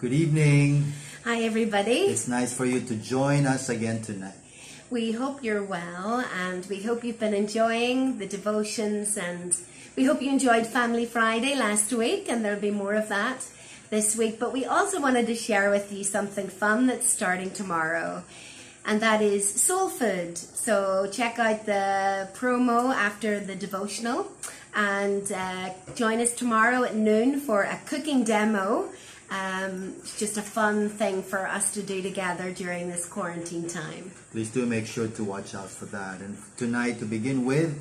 Good evening. Hi, everybody. It's nice for you to join us again tonight. We hope you're well and we hope you've been enjoying the devotions and we hope you enjoyed Family Friday last week and there'll be more of that this week. But we also wanted to share with you something fun that's starting tomorrow and that is soul food. So check out the promo after the devotional and uh, join us tomorrow at noon for a cooking demo. Um, it's just a fun thing for us to do together during this quarantine time. Please do make sure to watch out for that. And tonight, to begin with,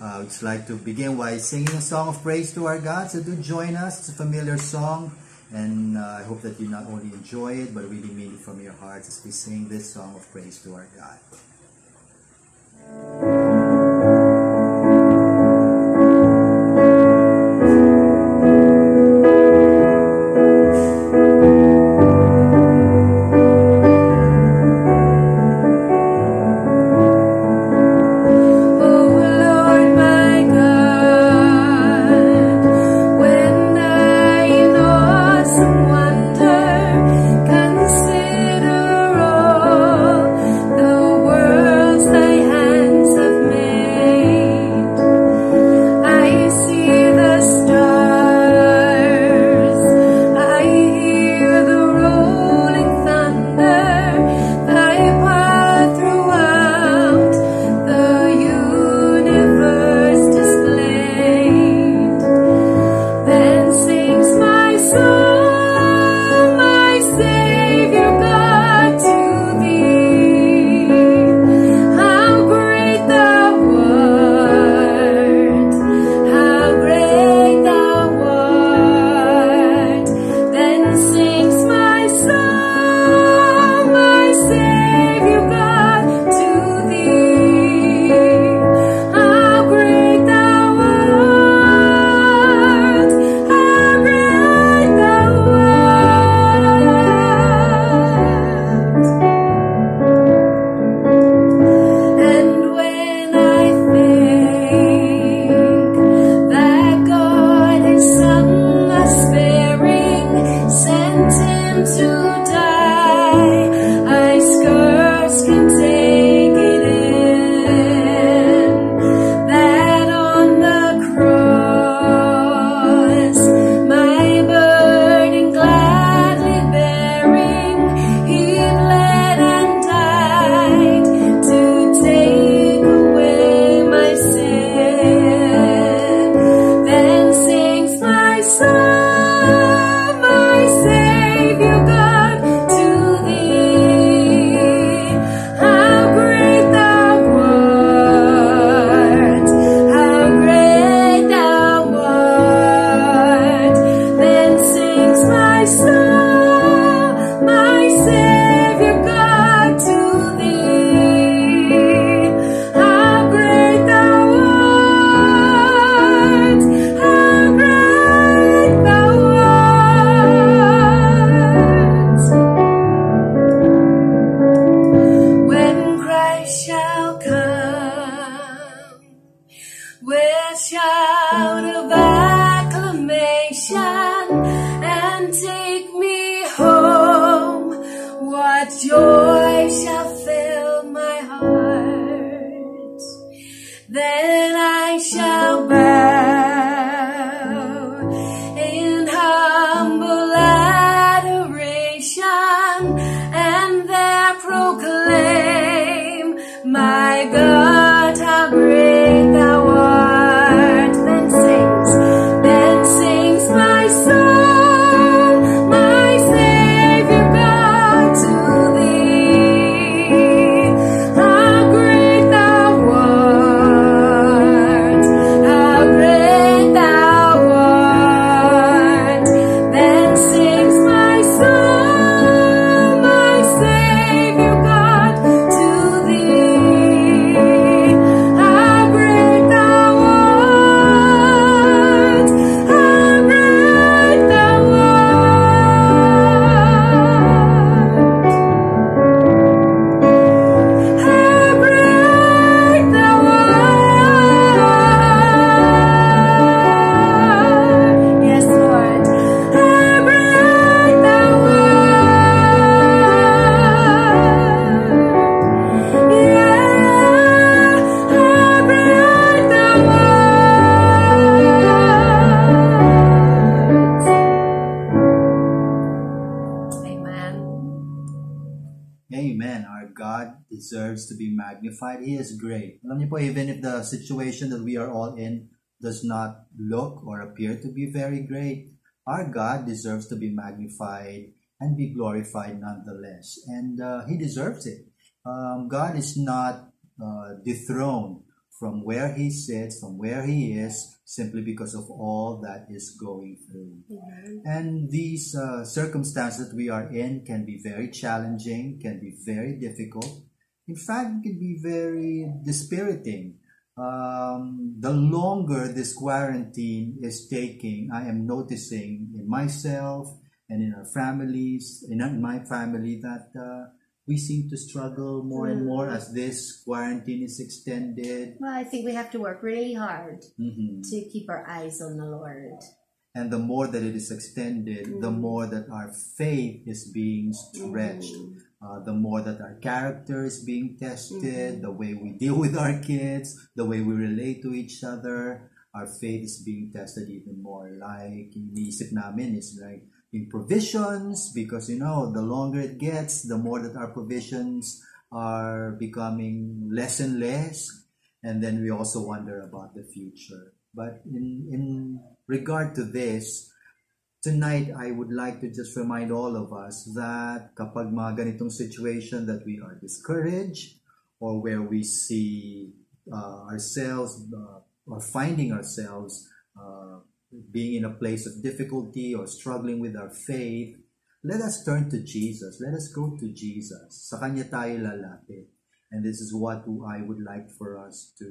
uh, it's like to begin by singing a song of praise to our God. So do join us. It's a familiar song. And uh, I hope that you not only enjoy it, but really mean it from your hearts as we sing this song of praise to our God. Savior shall to magnified. He is great. Alam niyo po, even if the situation that we are all in does not look or appear to be very great, our God deserves to be magnified and be glorified nonetheless. And uh, He deserves it. Um, God is not uh, dethroned from where He sits, from where He is, simply because of all that is going through. Amen. And these uh, circumstances that we are in can be very challenging, can be very difficult. In fact, it can be very dispiriting. Um, the longer this quarantine is taking, I am noticing in myself and in our families, in my family, that uh, we seem to struggle more and more as this quarantine is extended. Well, I think we have to work really hard Mhm. to keep our eyes on the Lord. And the more that it is extended, the Mm. more that our faith is being stretched, Mm. Uh, the more that our character is being tested, Mm-hmm. the way we deal with our kids, the way we relate to each other, our faith is being tested even more. Like, iniisip namin is like in provisions, because you know, the longer it gets, the more that our provisions are becoming less and less. And then we also wonder about the future. But in, in regard to this, tonight I would like to just remind all of us that kapag mga ganitong situation that we are discouraged or where we see uh, ourselves uh, or finding ourselves uh, being in a place of difficulty or struggling with our faith, let us turn to Jesus. Let us go to Jesus. Sa Kanya tayo lalapit. And this is what I would like for us to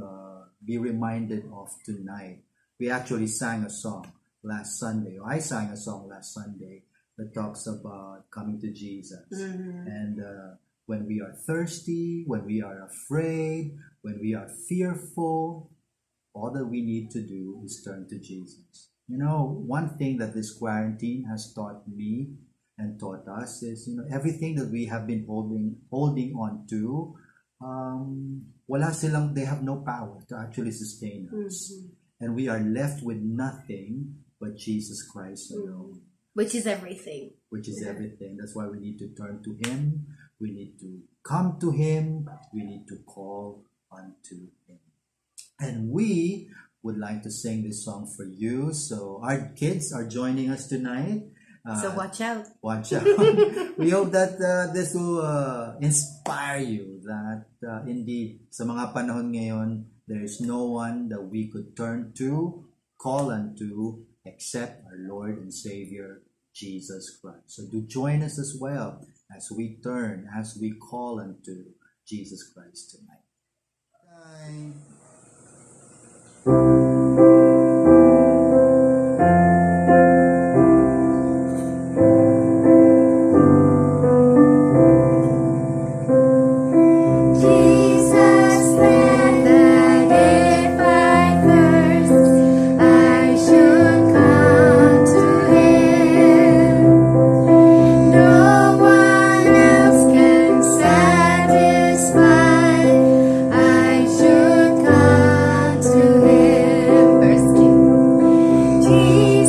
uh, be reminded of tonight. We actually sang a song last Sunday, or I sang a song last Sunday that talks about coming to Jesus. Mhm. And uh, when we are thirsty, when we are afraid, when we are fearful, all that we need to do is turn to Jesus. You know, one thing that this quarantine has taught me and taught us is, you know, everything that we have been holding holding on to, um, wala silang, they have no power to actually sustain us. Mhm. And we are left with nothing but Jesus Christ alone Which is everything. which is everything. That's why we need to turn to Him. We need to come to Him. We need to call unto Him. And we would like to sing this song for you. So our kids are joining us tonight. Uh, So watch out. watch out. we hope that uh, this will uh, inspire you that uh, indeed sa mga panahon ngayon, there is no one that we could turn to, call unto, except our Lord and Savior, Jesus Christ. So do join us as well as we turn, as we call unto Jesus Christ tonight. Bye. me.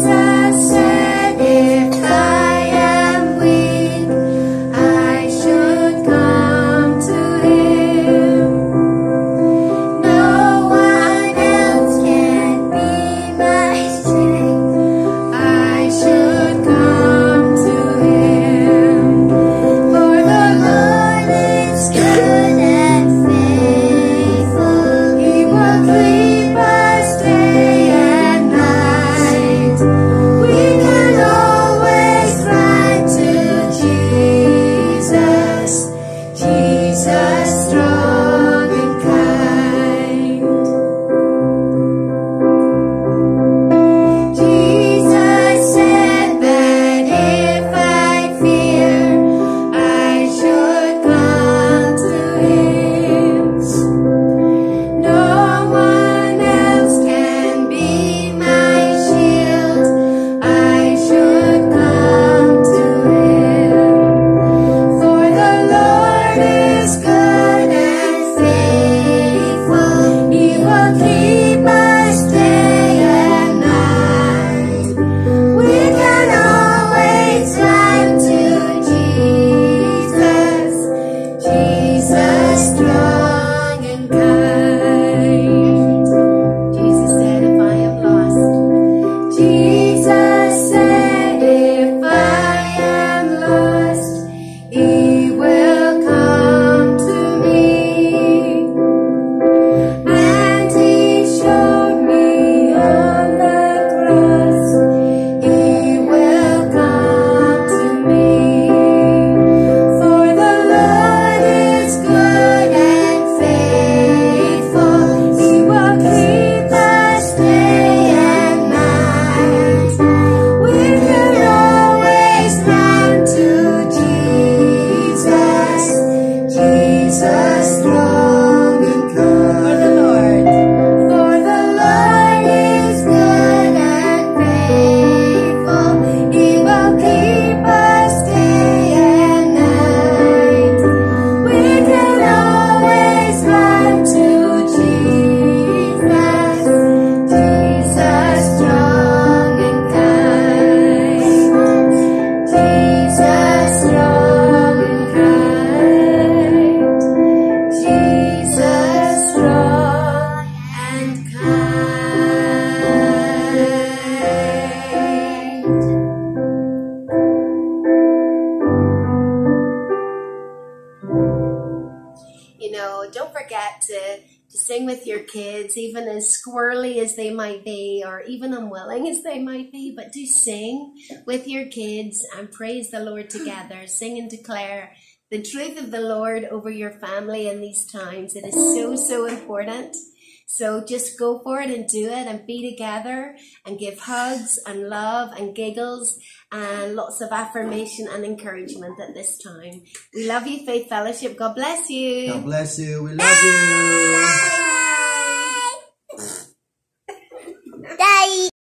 Your kids, even as squirrely as they might be, or even unwilling as they might be, but do sing with your kids and praise the Lord together. Sing and declare the truth of the Lord over your family in these times. It is so, so important. So just go for it and do it and be together and give hugs and love and giggles and lots of affirmation and encouragement at this time. We love you, Faith Fellowship. God bless you. God bless you. We love you.